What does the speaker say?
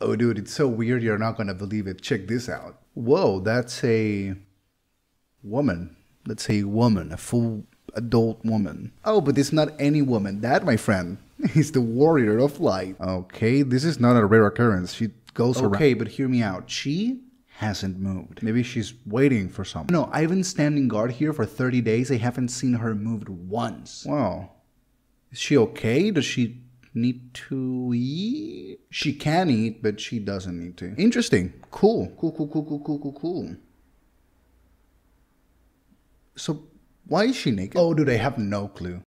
Oh, dude, it's so weird. You're not gonna believe it. Check this out. Whoa, that's a woman. That's a woman, a full adult woman. Oh, but it's not any woman. That, my friend, is the warrior of light. Okay, this is not a rare occurrence. She goes around. Okay, but hear me out. She hasn't moved. Maybe she's waiting for someone. No, I've been standing guard here for 30 days. I haven't seen her moved once. Wow. Is she okay? Does she need to eat? She can eat, but she doesn't need to. Interesting. Cool. Cool, cool, cool, cool, cool, cool, cool. So, why is she naked? Oh, do they have no clue.